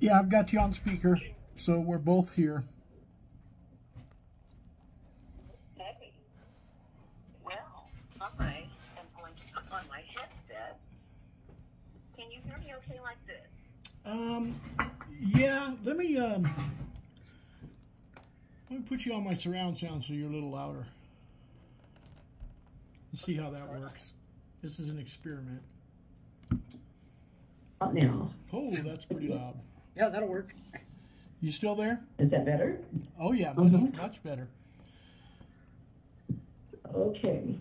Yeah, I've got you on speaker, so we're both here. Hey. Well, I am going to put on my headset. Can you hear me okay like this? Um, yeah, let me, um, let me put you on my surround sound so you're a little louder. Let's see how that works. This is an experiment. Not now. Oh, that's pretty loud. Yeah, that'll work. You still there? Is that better? Oh yeah, much, Mhm. much better. Okay.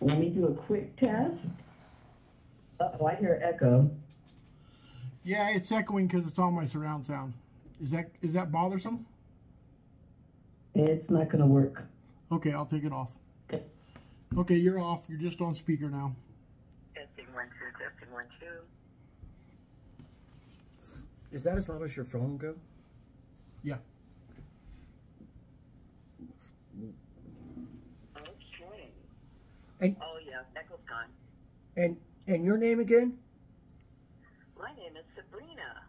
Let me do a quick test. Uh-oh, I hear echo. Yeah, it's echoing because it's on my surround sound. Is that is that bothersome? It's not going to work. Okay, I'll take it off. Okay, you're off. You're just on speaker now. Testing one, two, testing one, two. Is that as loud as your phone go? Yeah. Oh, okay. And Oh, yeah, echo's gone. and and your name again? My name is Sabrina.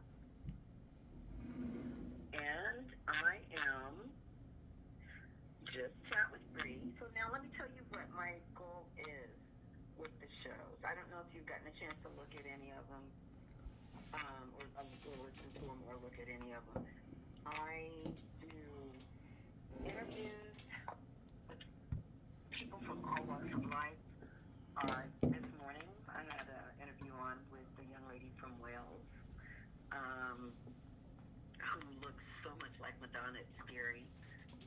And I am just chat with Bree. So now let me tell you what my goal is with the shows. I don't know if you've gotten a chance to look at any of them, um, or, or listen to them, or look at any of them. I do interviews with people from all walks of life. Uh, this morning, I had an interview on with a young lady from Wales um, who looks so much like Madonna. It's scary.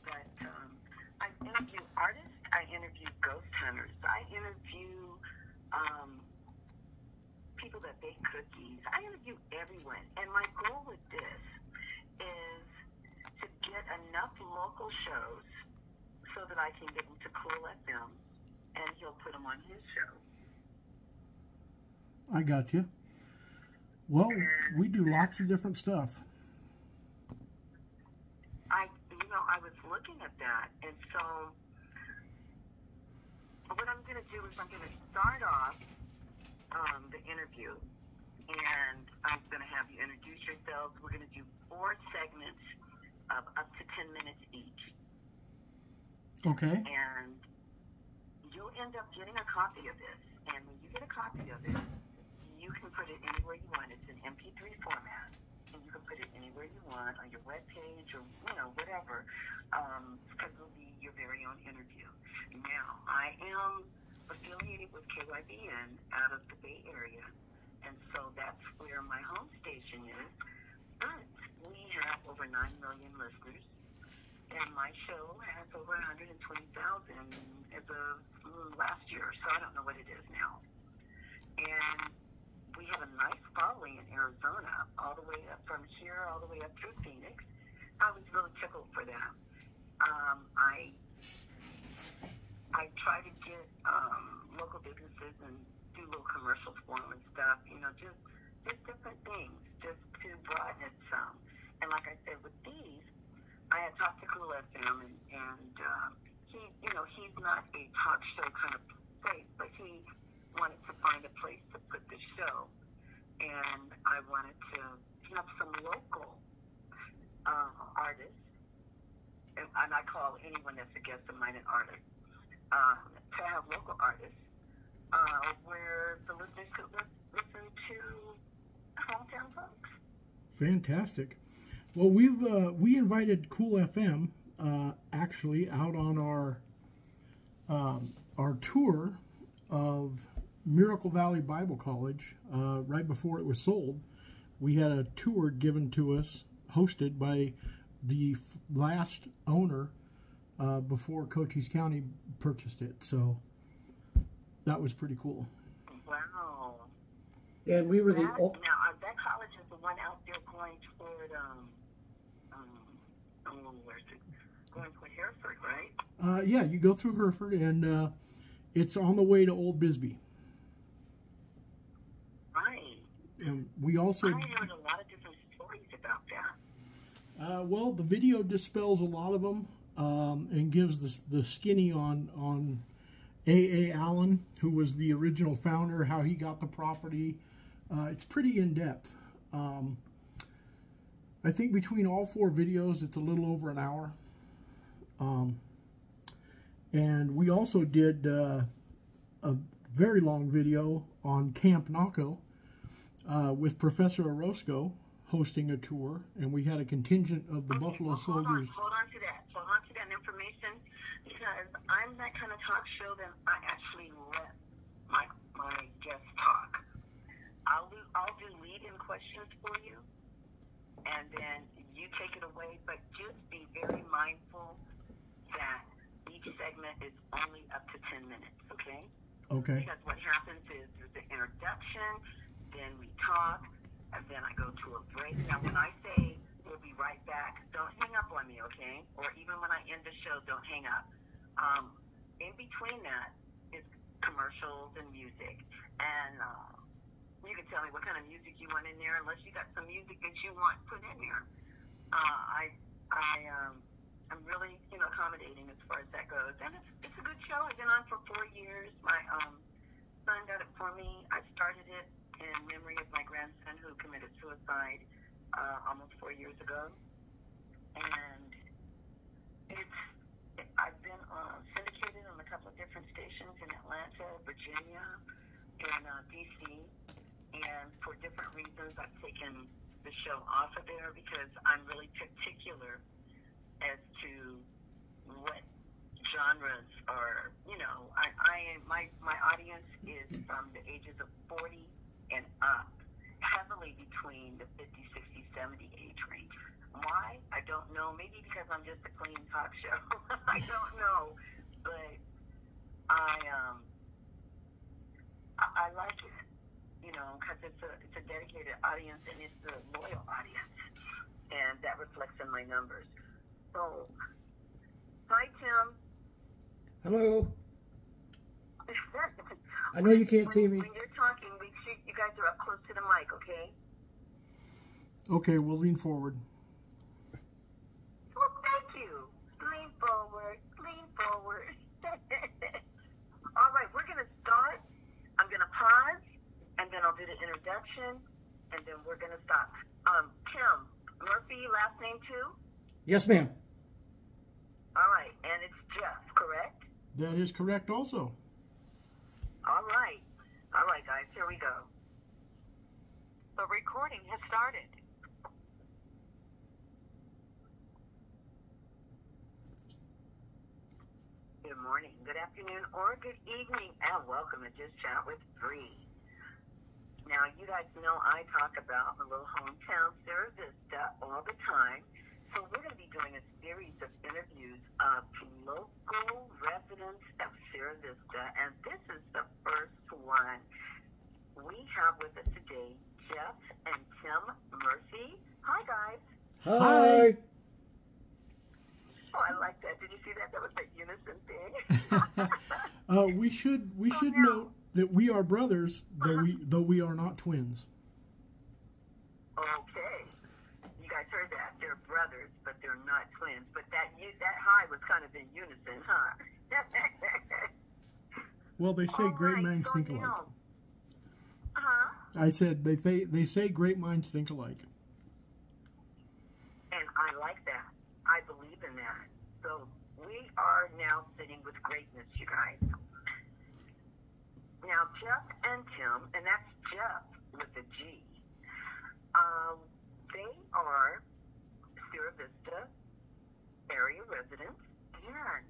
But um, I interview artists. I interview ghost hunters. I interview um, people that bake cookies. I interview everyone. And my goal with this is to get enough local shows so that I can get them to Cool FM and he'll put them on his show. I got you. Well, we do lots of different stuff. I, you know, I was looking at that, and so what I'm going to do is I'm going to start off um, the interview, and I'm going to have you introduce yourselves. We're going to do four segments of up to 10 minutes each, Okay. and you'll end up getting a copy of this. And when you get a copy of it, you can put it anywhere you want. It's an MP3 format, and you can put it anywhere you want on your web page or you know whatever, um, because it'll be your very own interview. Now, I am affiliated with KYBN out of the Bay Area, and so that's where my home station is. But we have over nine million listeners and my show has over 120,000 as of last year, so I don't know what it is now. And we have a nice following in Arizona, all the way up from here, all the way up through Phoenix. I was really tickled for that. Um, I I try to get um, local businesses and do little commercials for them and stuff. You know, just just different things, just to broaden it some. And like I said, with these, I had talked to Cool FM, and, and um, he, you know, he's not a talk show kind of place, but he wanted to find a place to put the show, and I wanted to have some local uh, artists, and, and I call anyone that's a guest of mine an artist, uh, to have local artists uh, where the listeners could li- listen to hometown folks. Fantastic. Well, we've uh, we invited Cool FM uh, actually out on our um, our tour of Miracle Valley Bible College uh, right before it was sold. We had a tour given to us, hosted by the f- last owner uh, before Cochise County purchased it. So that was pretty cool. Wow. And we were the That, o- now, uh, that college is the one out there going toward, um, um, oh, where's it? Going toward Hereford, right? Uh, yeah, you go through Hereford, and uh, it's on the way to Old Bisbee. Right. And we also, I heard a lot of different stories about that. uh, well, the video dispels a lot of them um, and gives the, the skinny on on A. A. Allen, who was the original founder, how he got the property, Uh, it's pretty in depth. Um, I think between all four videos, it's a little over an hour. Um, and we also did uh, a very long video on Camp Naco uh, with Professor Orozco hosting a tour, and we had a contingent of the Okay, Buffalo well, Soldiers. Hold on to that. Hold on to that information because I'm that kind of talk show that I actually let my my guests talk. I'll do I'll do lead in questions for you, and then you take it away. But just be very mindful that each segment is only up to ten minutes. Okay? Okay. Because what happens is there's an introduction, then we talk, and then I go to a break. Now, when I say we'll be right back, don't hang up on me, okay? Or even when I end the show, don't hang up. Um, in between that is commercials and music. And uh, you can tell me what kind of music you want in there, unless you got some music that you want put in there. Uh, I, I, um, I'm really, you know, accommodating as far as that goes. And it's, it's a good show. I've been on for four years. My um, son got it for me. I started it in memory of my grandson who committed suicide uh, almost four years ago. And it's, I've been uh, syndicated on a couple of different stations in Atlanta, Virginia, and uh, D.C. And for different reasons, I've taken the show off of there because I'm really particular as to what genres are. You know, I, I my my audience is from the ages of 40 and up, heavily between the 50, 60, 70 age range. Why? I don't know. Maybe because I'm just a clean talk show. I don't know, but I um I, I like it. You know, because it's a it's a dedicated audience and it's a loyal audience, and that reflects in my numbers. So, hi Tim. Hello. I know you can't see me. When you're talking, make sure you guys are up close to the mic, okay? Okay, we'll lean forward. Well, thank you. Lean forward. Lean forward. All right, we're going to start. I'm going to pause, and then I'll do the introduction, and then we're going to stop. Um, Tim Murphy, last name too? Yes, ma'am. All right, and it's Jeff, correct? That is correct also. All right. All right, guys, here we go. The recording has started. Good morning, good afternoon, or good evening, and welcome to Just Chat with Bree. Now, you guys know I talk about my little hometown, Sierra Vista, uh, all the time. So we're going to be doing a series of interviews of local residents of Sierra Vista, uh, and this is the first one. We have with us today Jeff and Tim Murphy. Hi, guys. Hi. Oh, I like that. Did you see that? That was a unison thing. Uh, we should we should note that we are brothers, though we though we are not twins. okay. You guys heard that. They're brothers, but they're not twins. But that you, that high was kind of in unison, huh? Well, they say All great right, minds so think alike. Huh? I said they, they they say great minds think alike. And I like that. I believe in that. So we are now sitting with greatness, you guys. Now, Jeff and Tim, and that's Jeff with a G, um, they are Sierra Vista area residents, and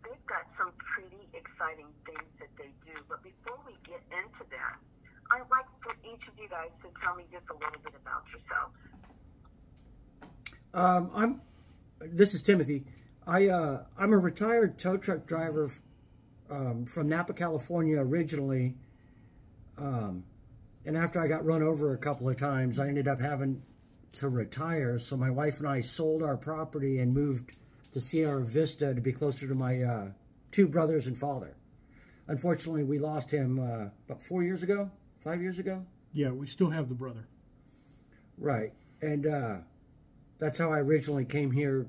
they've got some pretty exciting things that they do. But before we get into that, I'd like for each of you guys to tell me just a little bit about yourselves. Um, I'm. This is Timothy. I uh, I'm a retired tow truck driver um, from Napa, California, originally. Um, and after I got run over a couple of times, I ended up having to retire. So my wife and I sold our property and moved to Sierra Vista to be closer to my uh, two brothers and father. Unfortunately, we lost him uh, about four years ago, five years ago. Yeah, we still have the brother. Right. And uh, that's how I originally came here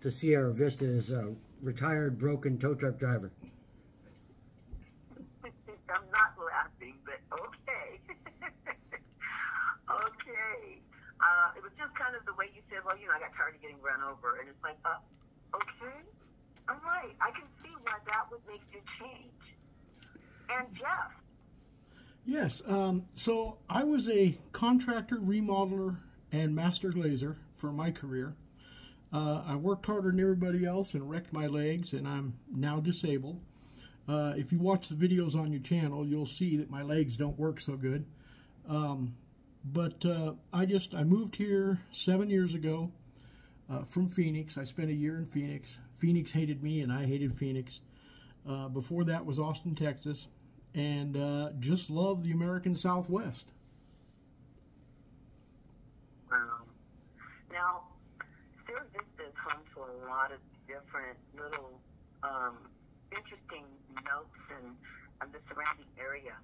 to Sierra Vista as a retired broken tow truck driver. I'm not laughing, but okay. Okay. Uh, it was just kind of the way you said, well, you know, I got tired of getting run over. And it's like, uh, okay, all right. I can see why that would make you change. And Jeff, Yes. Um, so I was a contractor, remodeler, and master glazer for my career. Uh, I worked harder than everybody else and wrecked my legs, and I'm now disabled. Uh, if you watch the videos on your channel, you'll see that my legs don't work so good. Um, but uh, I just I moved here seven years ago uh, from Phoenix. I spent a year in Phoenix. Phoenix hated me, and I hated Phoenix. Uh, before that was Austin, Texas, and uh, just love the American Southwest. um, now, Sierra Vista is home to a lot of different little um, interesting notes and, and the surrounding area.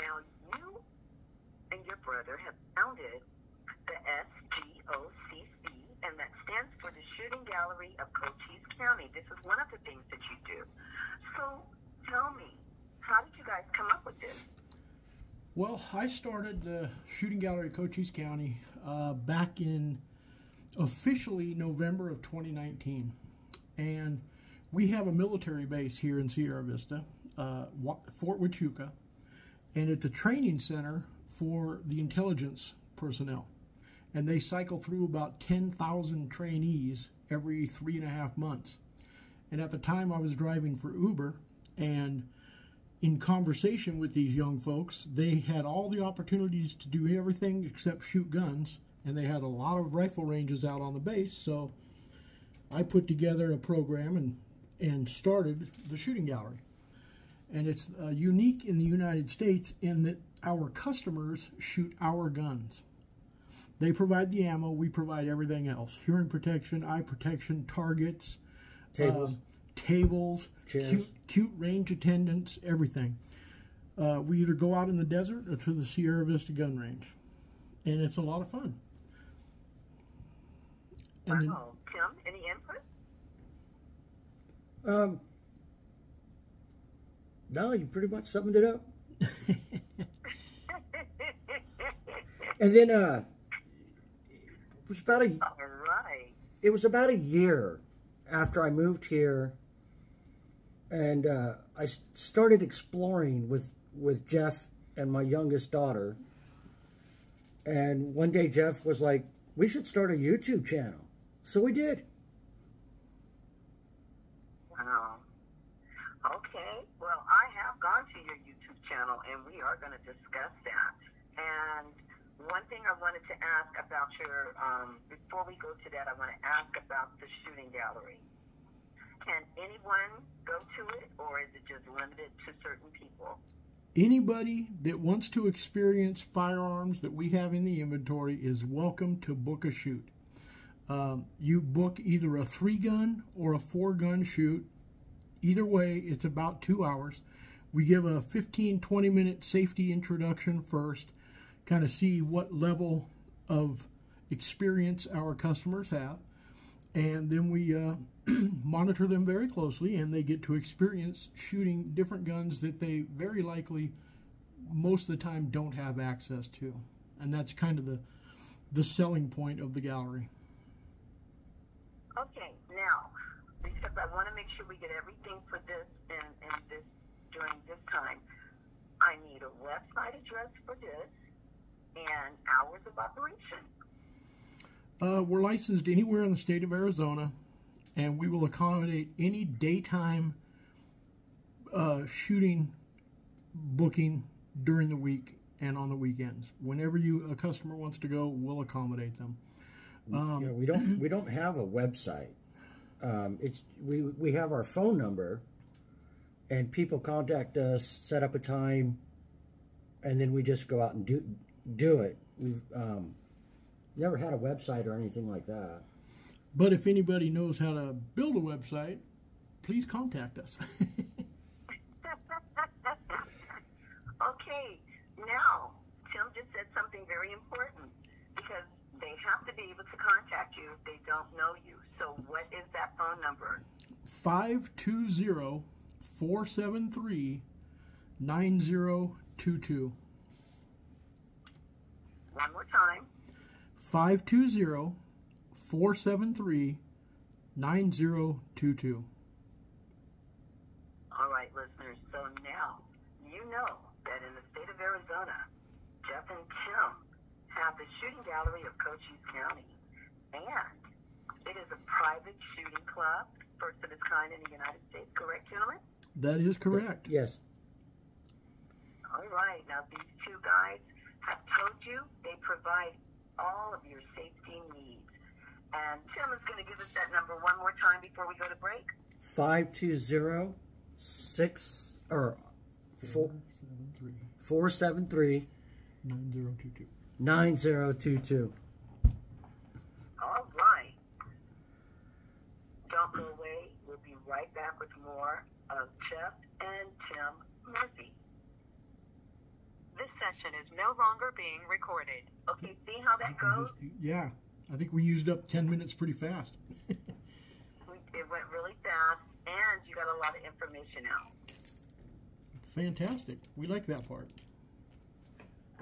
Now, you and your brother have founded the SGOCC, and that stands for the Shooting Gallery of Cochise County. This is one of the things that you do. So, tell me, how did you guys come up with this? Well, I started the shooting gallery of Cochise County uh, back in officially November of 2019. And we have a military base here in Sierra Vista, uh, Fort Huachuca, and it's a training center for the intelligence personnel. And they cycle through about 10,000 trainees every three and a half months. And at the time, I was driving for Uber, and in conversation with these young folks, they had all the opportunities to do everything except shoot guns, and they had a lot of rifle ranges out on the base. So I put together a program and and started the shooting gallery. And it's uh, unique in the United States in that our customers shoot our guns. They provide the ammo, we provide everything else: hearing protection, eye protection, targets, Tables. um, tables, cute, cute range attendants, everything. Uh, we either go out in the desert or to the Sierra Vista gun range, and it's a lot of fun. And then, Wow. Tim, any input? Um, no, you pretty much summed it up. And then uh, it was about a All right. it was about a year after I moved here, and uh, I s- started exploring with with Jeff and my youngest daughter. And one day Jeff was like, "We should start a YouTube channel," so we did. Wow. Okay. Well, I have gone to your YouTube channel, and we are going to discuss that. And one thing I wanted to ask about your, um, before we go to that, I want to ask about the shooting gallery. Can anyone go to it, or is it just limited to certain people? anybody that wants to experience firearms that we have in the inventory is welcome to book a shoot. Um, you book either a three gun or a four gun shoot. Either way, it's about two hours. We give a 15 20 minute safety introduction first, kind of see what level of experience our customers have. And then we uh, monitor them very closely, and they get to experience shooting different guns that they very likely, most of the time, don't have access to. And that's kind of the, the selling point of the gallery. Okay, now, because I want to make sure we get everything for this and, and this during this time, I need a website address for this and hours of operation. Uh, we're licensed anywhere in the state of Arizona, and we will accommodate any daytime uh, shooting booking during the week and on the weekends. Whenever you a customer wants to go, we'll accommodate them. Um, Yeah, we don't we don't have a website. Um, it's we we have our phone number, and people contact us, set up a time, and then we just go out and do do it. We've um, never had a website or anything like that. But if anybody knows how to build a website, please contact us. okay, now, Tim just said something very important because they have to be able to contact you if they don't know you. So, what is that phone number? 520 473 9022. One more time. 520 473 9022. All right, listeners. So now you know that in the state of Arizona, Jeff and Tim have the shooting gallery of Cochise County, and it is a private shooting club, first of its kind in the United States. Correct, gentlemen? That is correct. Yes. All right. Now these two guys have told you they provide all of your safety needs. And Tim is going to give us that number one more time before we go to break. 520 6 or 4, 473 473 9022. 9022. All right. Don't go away. We'll be right back with more of Jeff and Tim Murphy. This session is no longer being recorded. Okay, see how that goes? Yeah, I think we used up 10 minutes pretty fast. It went really fast, and you got a lot of information out. Fantastic. We like that part.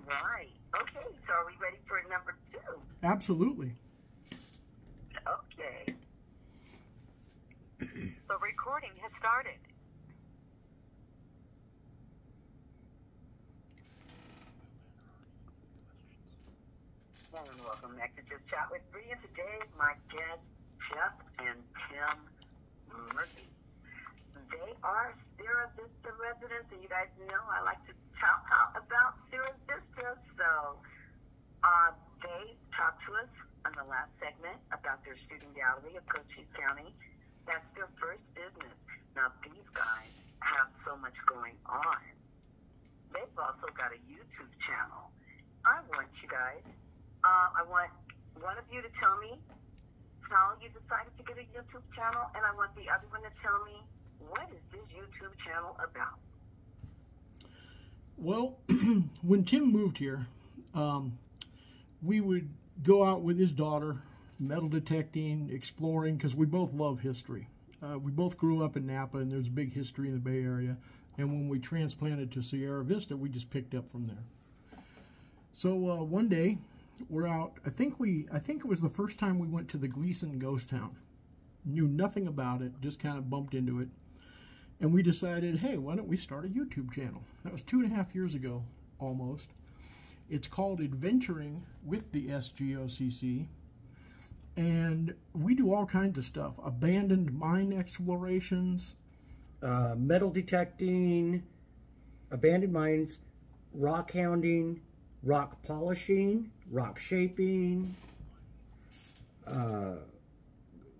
Right. Okay, so are we ready for number two? Absolutely. Okay. the recording has started. And welcome back to Just Chat with Bree. And today, my guests, Jeff and Tim Murphy. They are Sierra Vista residents, and you guys know I like to talk about Vista. So, uh, they talked to us on the last segment about their shooting gallery of Cochise County. That's their first business. Now, these guys have so much going on. They've also got a YouTube channel. I want you guys, uh, I want one of you to tell me how you decided to get a YouTube channel, and I want the other one to tell me what is this YouTube channel about. Well, when Tim moved here, um, we would go out with his daughter, metal detecting, exploring, because we both love history. Uh, we both grew up in Napa, and there's a big history in the Bay Area. And when we transplanted to Sierra Vista, we just picked up from there. So uh, one day, we're out. I think we, I think it was the first time we went to the Gleason Ghost Town. Knew nothing about it, just kind of bumped into it, and we decided, hey, why don't we start a YouTube channel? That was two and a half years ago, almost. It's called Adventuring with the SGOCC, and we do all kinds of stuff: abandoned mine explorations, Uh, metal detecting, abandoned mines, rock hounding, rock polishing, rock shaping. Uh,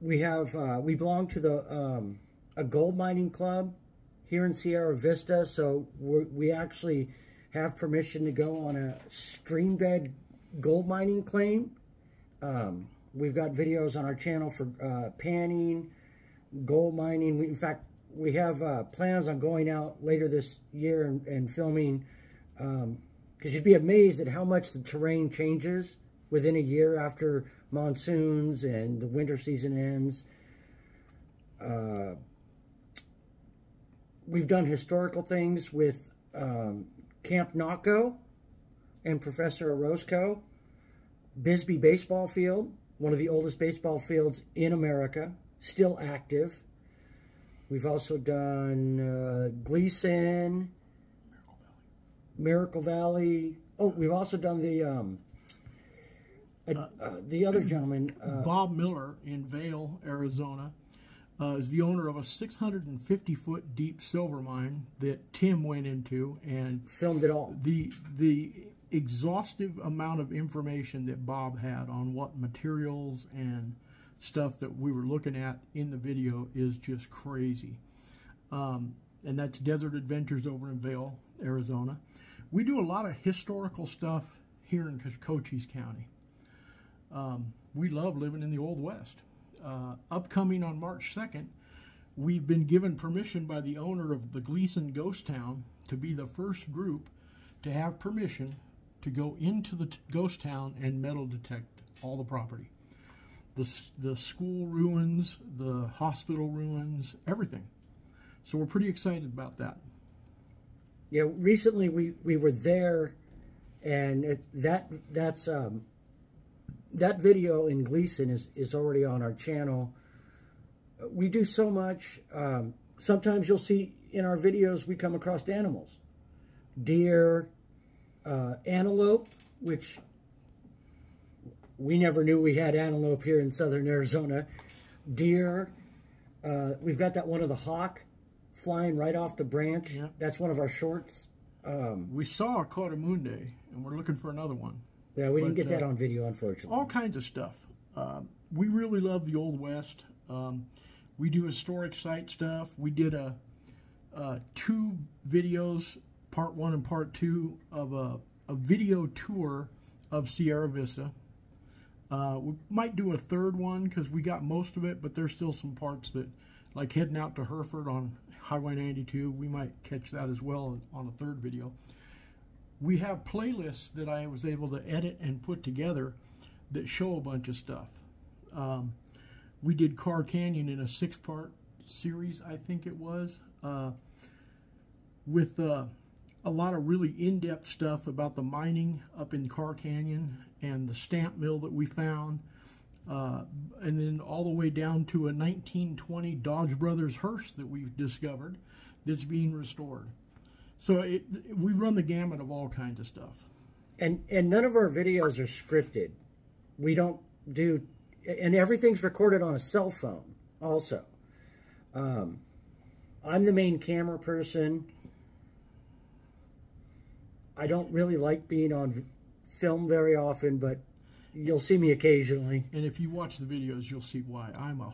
we have uh, we belong to the um, a gold mining club here in Sierra Vista, so we actually have permission to go on a stream bed gold mining claim. Um, we've got videos on our channel for uh, panning, gold mining. We, in fact, we have uh, plans on going out later this year and, and filming. Because you'd be amazed at how much the terrain changes within a year after monsoons and the winter season ends. Uh, we've done historical things with um, Camp Naco and Professor Orozco. Bisbee Baseball Field, one of the oldest baseball fields in America, still active. We've also done uh, Gleason, Miracle Valley. Oh, we've also done the um, uh, the other gentleman. Uh, Bob Miller in Vail, Arizona, uh, is the owner of a 650 foot deep silver mine that Tim went into, and filmed it all. the the exhaustive amount of information that Bob had on what materials and stuff that we were looking at in the video is just crazy. Um, and that's Desert Adventures over in Vail, Arizona. We do a lot of historical stuff here in Cochise County. Um, we love living in the Old West. Uh, upcoming on March 2nd, we've been given permission by the owner of the Gleason Ghost Town to be the first group to have permission to go into the ghost town and metal detect all the property. The, the school ruins, the hospital ruins, everything. So we're pretty excited about that. Yeah, recently we we were there, and it, that that's um, that video in Gleason is, is already on our channel. We do so much. Um, sometimes you'll see in our videos we come across animals. Deer, uh, antelope, which we never knew we had antelope here in southern Arizona. Deer. Uh, we've got that one of the hawk flying right off the branch. Yep. That's one of our shorts. Um, We saw a quarter moon day, and we're looking for another one. Yeah, we didn't But, get that uh, on video, unfortunately. all kinds of stuff. Um, we really love the Old West. Um, we do historic site stuff. We did a, uh two videos, part one and part two, of a, a video tour of Sierra Vista. Uh, we might do a third one because we got most of it, but there's still some parts that, like heading out to Hereford on Highway 92, we might catch that as well on a third video. We have playlists that I was able to edit and put together that show a bunch of stuff. Um, we did Carr Canyon in a six part series, I think it was, uh, with uh, a lot of really in depth stuff about the mining up in Carr Canyon and the stamp mill that we found. Uh, and then all the way down to a 1920 Dodge Brothers hearse that we've discovered that's being restored. So it, we run the gamut of all kinds of stuff. and and none of our videos are scripted. We don't do, and everything's recorded on a cell phone. Also, um, I'm the main camera person. I don't really like being on film very often, but you'll see me occasionally. And if you watch the videos, you'll see why. I'm a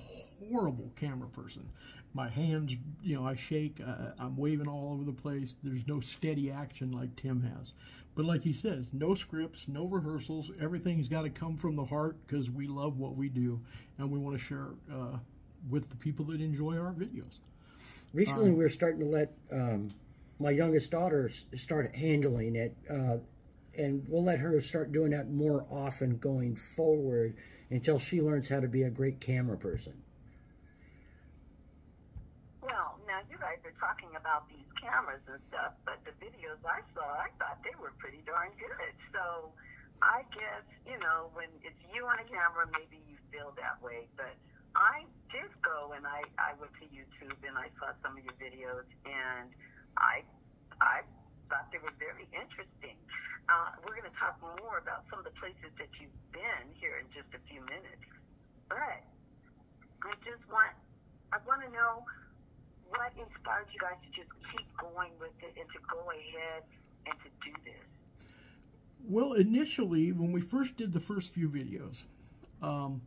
horrible camera person. My hands, you know, I shake. Uh, I'm waving all over the place. There's no steady action like Tim has. But like he says, no scripts, no rehearsals. Everything's got to come from the heart because we love what we do and we want to share uh, with the people that enjoy our videos. Recently, we're starting to let um, my youngest daughter start handling it, uh, and we'll let her start doing that more often going forward until she learns how to be a great camera person. Well, now you guys are talking about these cameras and stuff, but the videos I saw, I thought they were pretty darn good. So I guess, you know, when it's you on a camera, maybe you feel that way. But I did go and I, I went to YouTube and I saw some of your videos and I I thought they were very interesting. Uh, we're going to talk more about some of the places that you've been here in just a few minutes. But I just want I want to know what inspired you guys to just keep going with it and to go ahead and to do this? Well, initially, when we first did the first few videos, um,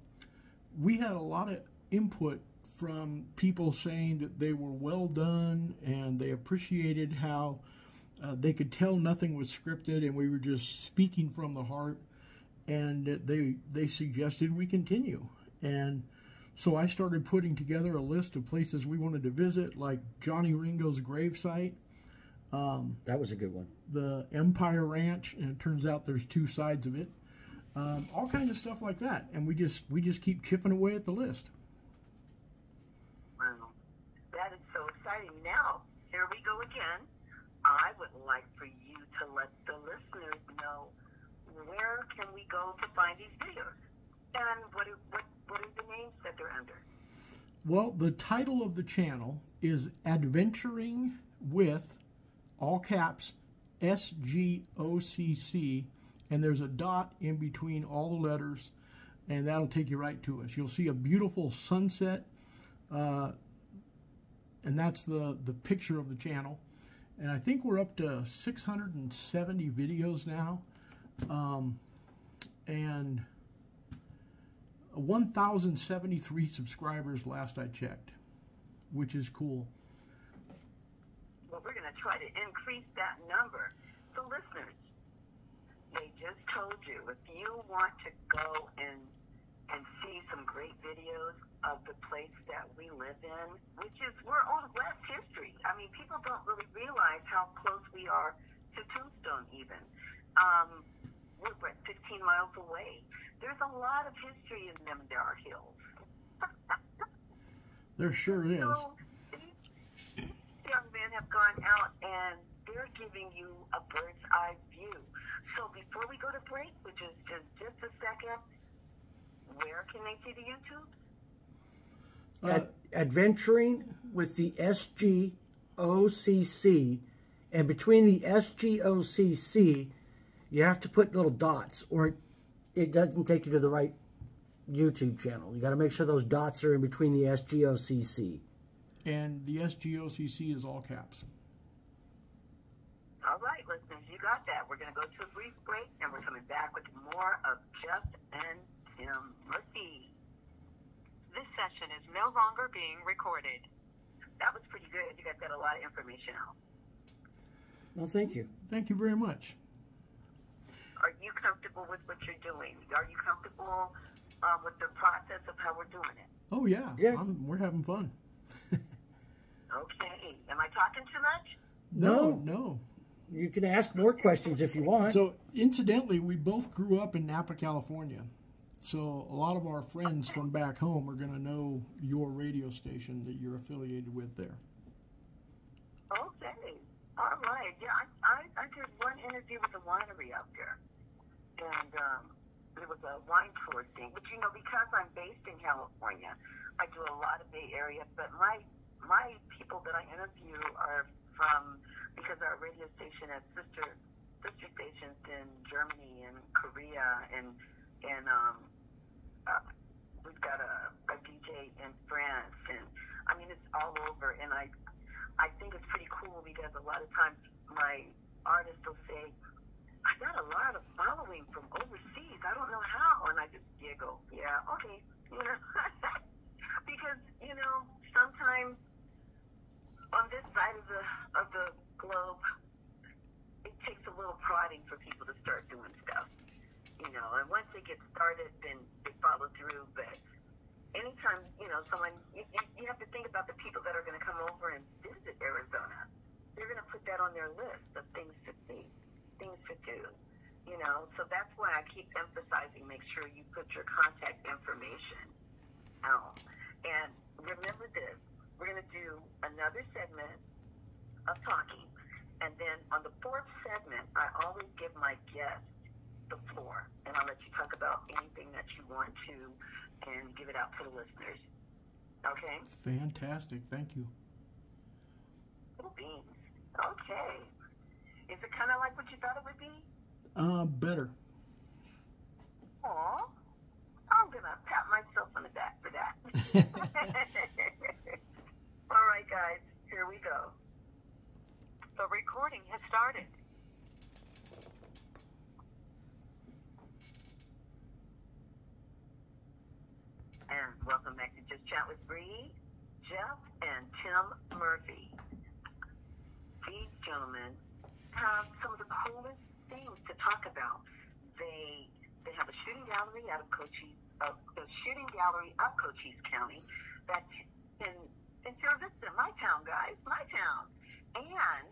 we had a lot of input from people saying that they were well done and they appreciated how uh, they could tell nothing was scripted and we were just speaking from the heart. And they they suggested we continue. And so I started putting together a list of places we wanted to visit, like Johnny Ringo's gravesite That was a good one. the Empire Ranch, and it turns out there's two sides of it. Um, all kinds of stuff like that, and we just we just keep chipping away at the list. Wow. That is so exciting. Now, here we go again. I would like for you to let the listeners know where can we go to find these videos? And what are, what, what are the names that they're under? Well, the title of the channel is Adventuring with all caps S G O C C, and there's a dot in between all the letters, and that'll take you right to us. You'll see a beautiful sunset, uh, and that's the the picture of the channel. And I think we're up to 670 videos now, um, and 1,073 subscribers last I checked, which is cool. Well, we're going to try to increase that number. So, listeners, they just told you if you want to go and and see some great videos of the place that we live in, which is we're on West history. I mean, people don't really realize how close we are to Tombstone. Even um, we're what, 15 miles away. There's a lot of history in them Dar Hills. There sure is. So these young men have gone out and they're giving you a bird's eye view. So before we go to break, which is just, just a second, where can they see the YouTube? Uh, Ad- adventuring with the SGOCC, and between the SGOCC, you have to put little dots, or it doesn't take you to the right YouTube channel. You got to make sure those dots are in between the SGOCC. and the SGOCC is all caps. All right, listeners, you got that. We're going to go to a brief break, and we're coming back with more of Jeff and Tim Murphy. This session is no longer being recorded. That was pretty good. You guys got a lot of information out. Well, thank you. Thank you very much. Are you comfortable with what you're doing? Are you comfortable uh, with the process of how we're doing it? Oh yeah, Yeah. I'm, we're having fun. Okay. Am I talking too much? No, No. no. You can ask more questions if you want. So incidentally, we both grew up in Napa, California. So a lot of our friends from back home are going to know your radio station that you're affiliated with there. All right. Yeah, I, I, I did one interview with a winery out there. And um, it was a wine tour thing. But, you know, because I'm based in California, I do a lot of Bay Area. But my my people that I interview are from, because our radio station has sister sister stations in Germany and Korea and, and um, uh, we've got a, a DJ in France. And, I mean, it's all over. And I I think it's pretty cool because a lot of times my artists will say, I got a lot of following from overseas. I don't know how. And I just giggle. Yeah, okay. You know, because, you know, sometimes on this side of the, of the globe, it takes a little prodding for people to start doing stuff. You know, and once they get started, then they follow through. But anytime you know someone you, you, have to think about the people that are going to come over and visit Arizona. They're going to put that on their list of things to see, things to do. You know, so that's why I keep emphasizing make sure you put your contact information out. And remember this: we're going to do another segment of talking, and then on the fourth segment, I always give my guest the floor, and I'll let you talk about anything that you want to and give it out to the listeners. Okay? Fantastic. Thank you. Cool beans. Okay. Is it kind of like what you thought it would be? Uh, better. Aw. I'm going to pat myself on the back for that. All right, guys. Here we go. The recording has started. And welcome back to Just Chat with Bree, Jeff, and Tim Murphy. These gentlemen have some of the coolest things to talk about. They they have a shooting gallery out of Cochise, uh, the shooting gallery of Cochise County. That's in in Sierra Vista, my town, guys, my town. And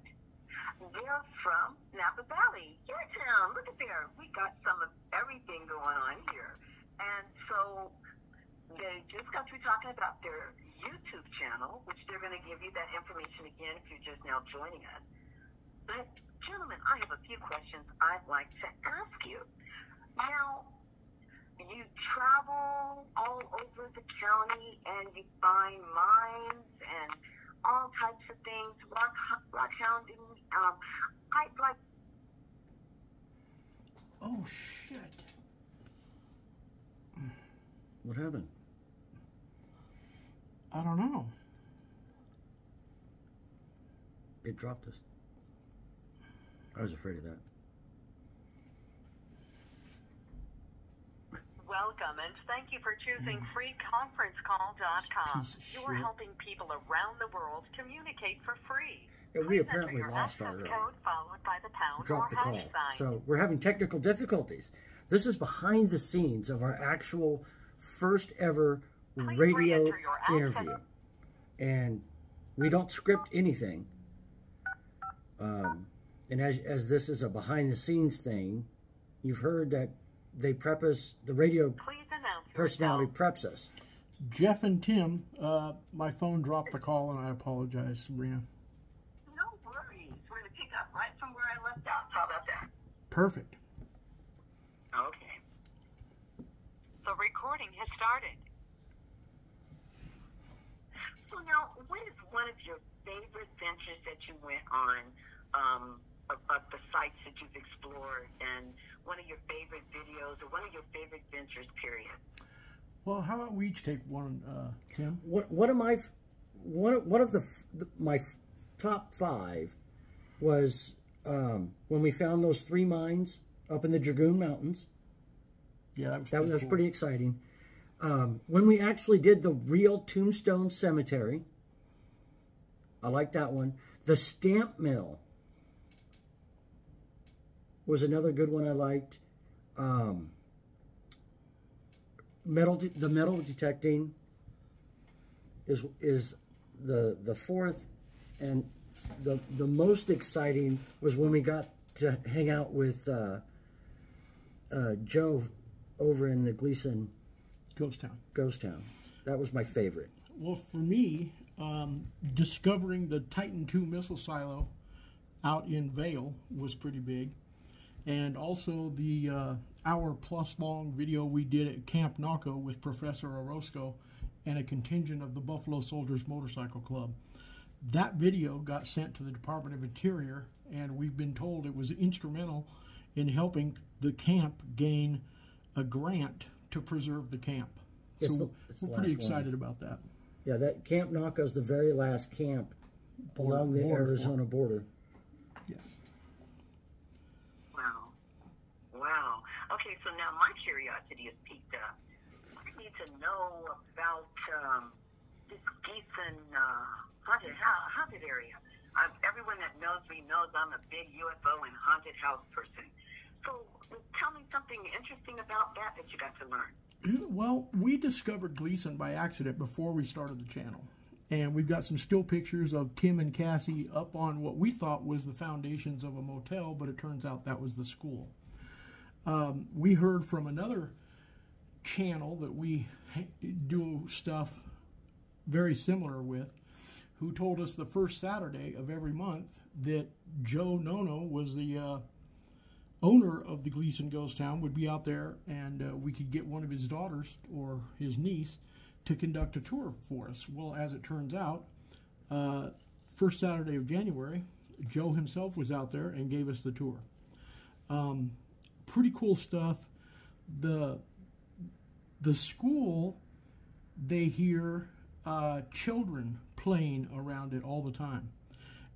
they're from Napa Valley, your town. Look at there. We got some of everything going on here. And so they just got through talking about their YouTube channel, which they're going to give you that information again if you're just now joining us. But, gentlemen, I have a few questions I'd like to ask you. Now, you travel all over the county and you find mines and all types of things, rock, rock hounding. Um, I'd like Oh shit. what happened? I don't know. It dropped us. I was afraid of that. Welcome and thank you for choosing freeconferencecall.com. Piece of You are helping people around the world communicate for free. Yeah, we Please apparently lost our, access uh, code followed by the pound Dropped the call. sign. So we're having technical difficulties. This is behind the scenes of our actual first ever Please radio re-enter your access- interview. And we don't script anything. Um, and as, as this is a behind the scenes thing, you've heard that they prep us, the radio personality preps us. Jeff and Tim, uh, my phone dropped the call and I apologize, Sabrina. no worries. We're going to pick up right from where I left off. How about that? Perfect. Okay. The recording has started. So now, what is one of your favorite ventures that you went on um, of, of the sites that you've explored, and one of your favorite videos, or one of your favorite ventures? Period. Well, how about we each take one, uh, Tim? One, one of my f- one of, one of the, the my top five was um, when we found those three mines up in the Dragoon Mountains. Yeah, that was That pretty was cool. pretty exciting. Um, when we actually did the real Tombstone Cemetery, I like that one. The Stamp Mill was another good one I liked. Um, metal, the metal detecting is is the the fourth, and the the most exciting was when we got to hang out with uh, uh, Joe over in the Gleason Ghost Town. Ghost Town. That was my favorite. Well, for me, um, discovering the Titan II missile silo out in Vail was pretty big. And also the uh, hour plus long video we did at Camp Naco with Professor Orozco and a contingent of the Buffalo Soldiers Motorcycle Club. That video got sent to the Department of Interior, and we've been told it was instrumental in helping the camp gain a grant to preserve the camp. So It's the- it's we're pretty last one. excited about that. Yeah, that Camp Naco is the very last camp along the border Arizona border. Yeah. Wow. Wow. Okay, so now my curiosity is piqued up. I need to know about um, this Gleason uh, haunted, ha- haunted area. Uh, everyone that knows me knows I'm a big UFO and haunted house person. So tell me something interesting about that that you got to learn. Well, we discovered Gleason by accident before we started the channel. And we've got some still pictures of Tim and Cassie up on what we thought was the foundations of a motel, but it turns out that was the school. Um, we heard from another channel that we do stuff very similar with, who told us the first Saturday of every month that Joe Nono was the uh, owner of the Gleason Ghost Town would be out there and uh, we could get one of his daughters or his niece to conduct a tour for us. Well, as it turns out, uh, first Saturday of January, Joe himself was out there and gave us the tour. Um, pretty cool stuff. The the school they hear uh, children playing around it all the time,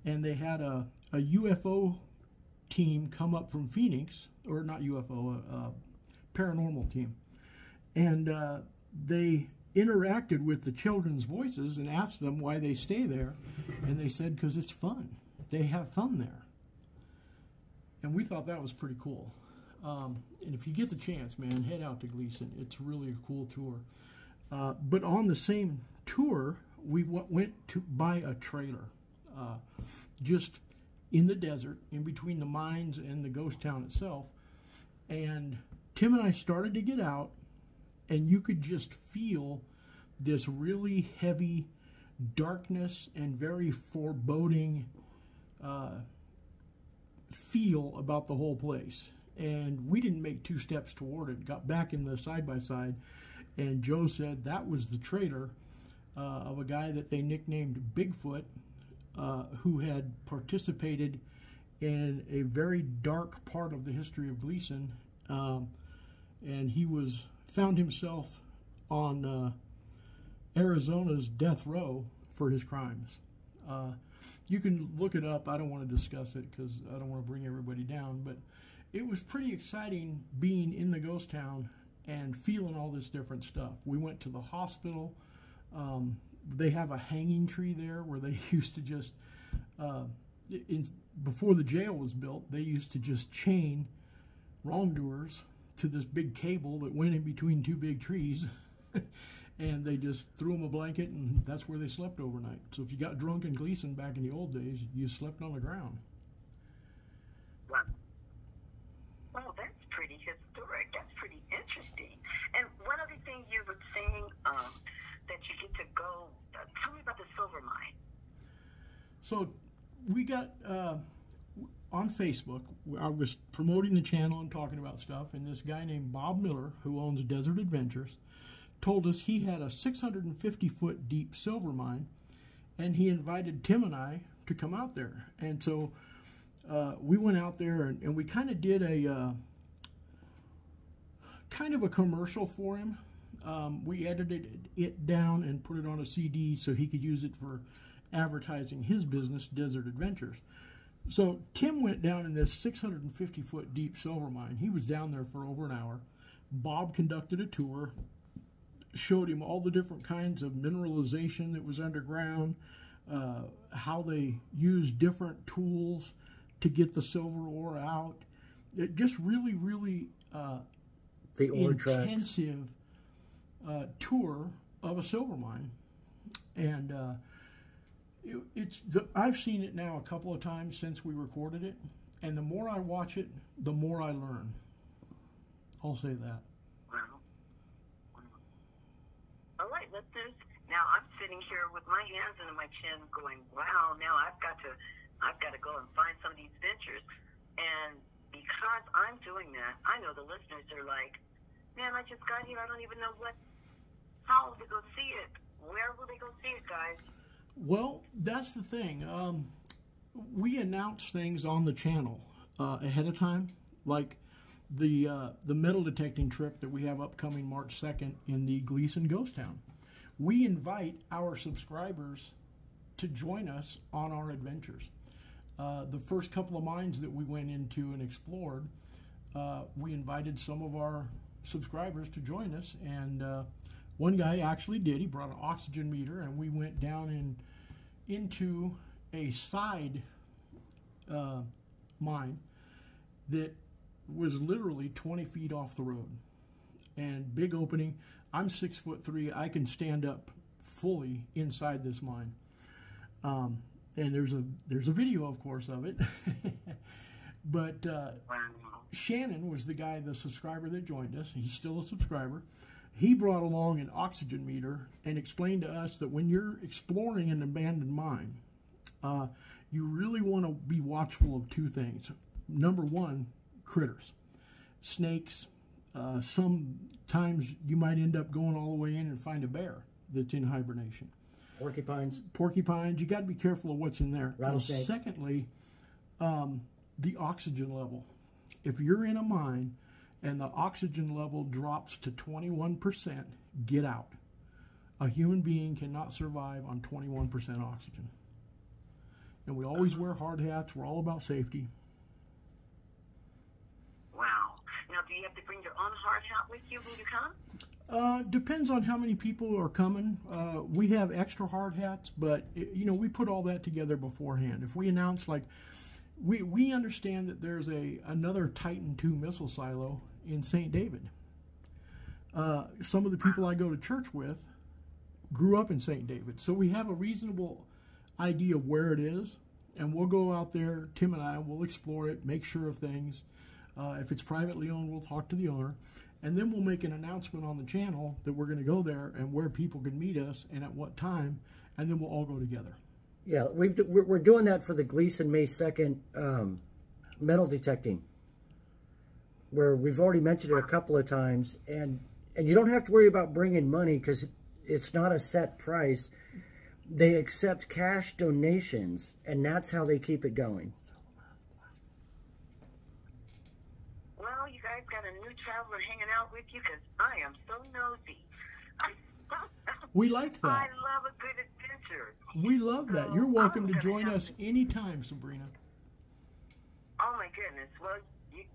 and they had a, a UFO team come up from Phoenix, or not UFO, a, a paranormal team, and uh, they interacted with the children's voices and asked them why they stay there, and they said because it's fun. They have fun there, and we thought that was pretty cool. Um, and if you get the chance, man, head out to Gleason. It's really a cool tour. Uh, but on the same tour, we went to buy a trailer, uh, just in the desert, in between the mines and the ghost town itself. And Tim and I started to get out, and you could just feel this really heavy darkness and very foreboding uh, feel about the whole place. And we didn't make two steps toward it. Got back in the side by side, and Joe said that was the trailer uh, of a guy that they nicknamed Bigfoot, uh, who had participated in a very dark part of the history of Gleason, um, and he was found himself on uh, Arizona's death row for his crimes. Uh, you can look it up. I don't want to discuss it because I don't want to bring everybody down, but it was pretty exciting being in the ghost town and feeling all this different stuff. We went to the hospital. Um, they have a hanging tree there where they used to just, uh, in, before the jail was built, they used to just chain wrongdoers to this big cable that went in between two big trees. and they just threw them a blanket, and that's where they slept overnight. So if you got drunk in Gleason back in the old days, you slept on the ground. Wow. Well, that's pretty historic. That's pretty interesting. And one other thing you were saying um, that you get to go. Uh, tell me about the silver mine. So we got uh, on Facebook. I was promoting the channel and talking about stuff, and this guy named Bob Miller, who owns Desert Adventures, told us he had a 650 foot deep silver mine, and he invited Tim and I to come out there. And so uh, we went out there and, and we kind of did a uh, kind of a commercial for him. Um, we edited it down and put it on a CD so he could use it for advertising his business, Desert Adventures. So Tim went down in this 650 foot deep silver mine. He was down there for over an hour. Bob conducted a tour, showed him all the different kinds of mineralization that was underground, uh, how they used different tools to get the silver ore out. It just really, really uh, The intensive uh, tour of a silver mine, and uh, it's I've seen it now a couple of times since we recorded it, and the more I watch it, the more I learn. I'll say that. Wow. All right, do. Now I'm sitting here with my hands under my chin, going, "Wow!" Now I've got to, I've got to go and find some of these ventures, and because I'm doing that, I know the listeners are like, "Man, I just got here. I don't even know what, how will they go see it. Where will they go see it, guys?" Well, that's the thing. Um, we announce things on the channel uh, ahead of time, like the uh, the metal detecting trip that we have upcoming March second in the Gleason Ghost Town. We invite our subscribers to join us on our adventures. Uh, the first couple of mines that we went into and explored, uh, we invited some of our subscribers to join us, and uh, one guy actually did. He brought an oxygen meter, and we went down in into a side uh, mine that was literally 20 feet off the road and big opening. I'm six foot three. I can stand up fully inside this mine. Um, and there's a there's a video, of course, of it. but uh, Shannon was the guy, the subscriber that joined us. He's still a subscriber. He brought along an oxygen meter and explained to us that when you're exploring an abandoned mine, uh, you really want to be watchful of two things. Number one, critters, snakes. Uh, sometimes you might end up going all the way in and find a bear that's in hibernation Porcupines. porcupines. You got to be careful of what's in there. Rattlesnakes. secondly, um, the oxygen level. If you're in a mine and the oxygen level drops to 21%, get out. A human being cannot survive on 21% oxygen. And we always wear hard hats. We're all about safety. Wow. Now, do you have to bring your own hard hat with you when you come? Uh, depends on how many people are coming. Uh, we have extra hard hats, but i- you know we put all that together beforehand. If we announce like, we we understand that there's a another Titan II missile silo in St. David. Uh, some of the people I go to church with grew up in St. David, so we have a reasonable idea of where it is, and we'll go out there. Tim and I will explore it, make sure of things. Uh, if it's privately owned, we'll talk to the owner, and then we'll make an announcement on the channel that we're going to go there and where people can meet us and at what time, and then we'll all go together. Yeah, we've we're doing that for the Gleason May second um, metal detecting, where we've already mentioned it a couple of times, and and you don't have to worry about bringing money because it's not a set price. They accept cash donations, and that's how they keep it going. Well, you guys got a new traveler hanging out with you because I am so nosy. We like that. I that. love a good adventure. We love that. You're oh, welcome to join us anytime, Sabrina. Oh my goodness! Well,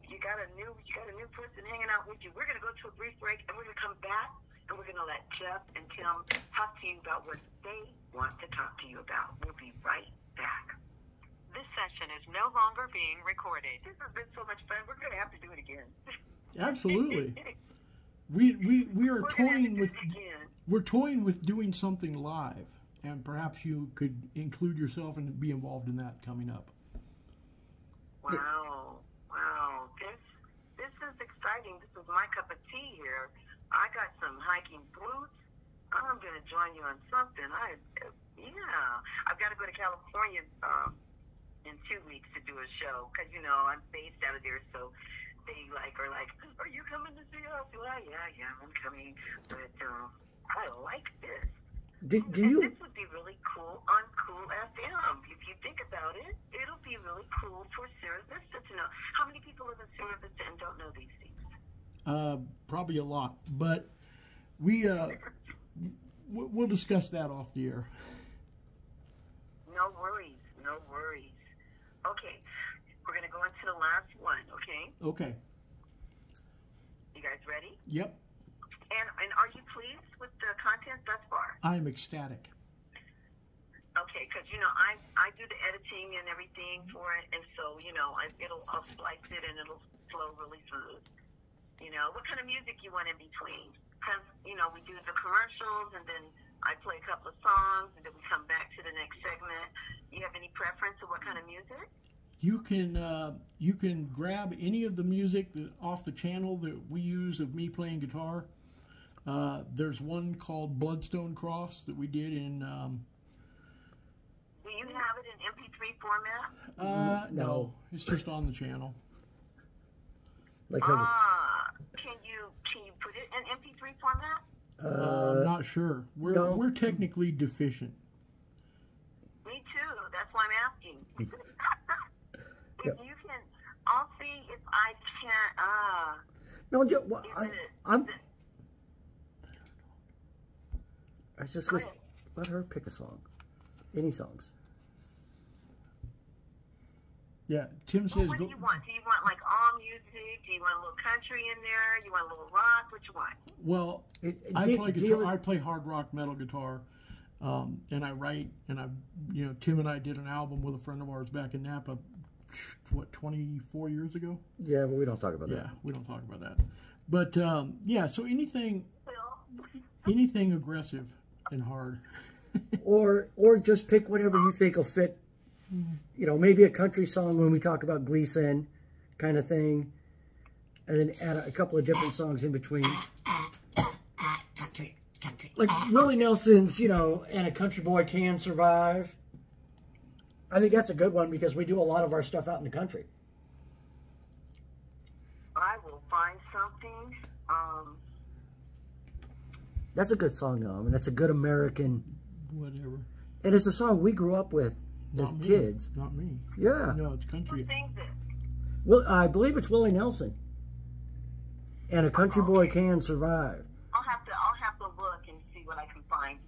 you you got a new you got a new person hanging out with you. We're gonna go to a brief break and we're gonna come back and we're gonna let Jeff and Tim talk to you about what they want to talk to you about. We'll be right back. This session is no longer being recorded. This has been so much fun. We're gonna have to do it again. Absolutely. We we we are We're gonna have to toying with we're toying with doing something live, and perhaps you could include yourself and be involved in that coming up. Wow, wow. Exciting. This is my cup of tea here. I got some hiking boots. I'm gonna join you on something. I yeah. I've got to go to California um, in two weeks to do a show because you know I'm based out of there. So they like are like, "Are you coming to see us?" Well, yeah, yeah, I'm coming, but um, I like this. Do, do and you This would be really cool on Cool FM. If you think about it, it'll be really cool for Sierra Vista to know. How many people live in Sierra Vista and don't know these things? Uh, probably a lot, but we uh, w- we'll discuss that off the air. No worries, no worries. Okay, we're gonna go into the last one. Okay, Okay. you guys ready? Yep. And and are you pleased with the content thus far? I am ecstatic. Okay, because you know I I do the editing and everything for it, and so you know I, it'll I'll splice it and it'll flow really smooth. You know what kind of music you want in between? Because you know we do the commercials and then I play a couple of songs and then we come back to the next segment. You have any preference of what kind of music? You can uh, you can grab any of the music that, off the channel that we use of me playing guitar. Uh, there's one called Bloodstone Cross that we did in. Um, Do you have it in MP3 format? uh, No. no, it's just on the channel. like her? Ah, can you can you put it in MP3 format? Uh, I'm not sure. We're no. we're technically deficient. Me too. That's why I'm asking. if you can, I'll see if I can. Uh, No, ju- well, is I, it? I'm. is it- I was just Go gonna let her pick a song, any songs. Yeah, Tim Well, says what go. do you want? Do you want like all music? Do you want a little country in there? You want a little rock? What you want? Well, It- it I de- play deal- guitar. I play hard rock metal guitar, um, and I write. And I, you know, Tim and I did an album with a friend of ours back in Napa, what 24 years ago. Yeah, but we don't talk about that. Yeah, we don't talk about that. But um, yeah, so anything, anything aggressive and hard. Or or just pick whatever you think will fit. You know, maybe a country song when we talk about Gleason, kind of thing, and then add a, a couple of different songs in between. Like Willie Nelson's, you know, and a country boy can survive. I think that's a good one because we do a lot of our stuff out in the country. I will find something. That's a good song, though. I mean, that's a good American, Whatever. and it's a song we grew up with as me. kids. Not me. Yeah. No, it's who country. sings it? Well, I believe it's Willie Nelson. And a country boy can survive. I'll have to I'll have to look and see what I can find.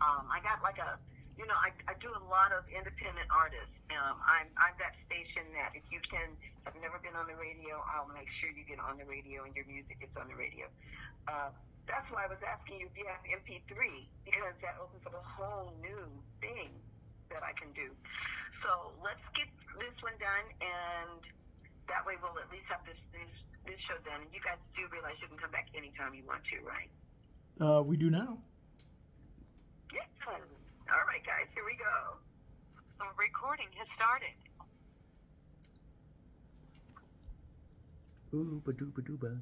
Um, I got like a you know I, I do a lot of independent artists. Um, I'm I'm that station that if you can have never been on the radio, I'll make sure you get on the radio and your music gets on the radio. Uh, that's why I was asking you if you have MP3 because that opens up a whole new thing that I can do. So let's get this one done and that way we'll at least have this this this show done. And you guys do realize you can come back anytime you want to, right? Uh, we do now. Yes. All right, guys, here we go. The recording has started. Ooh, ba doo ba doo ba.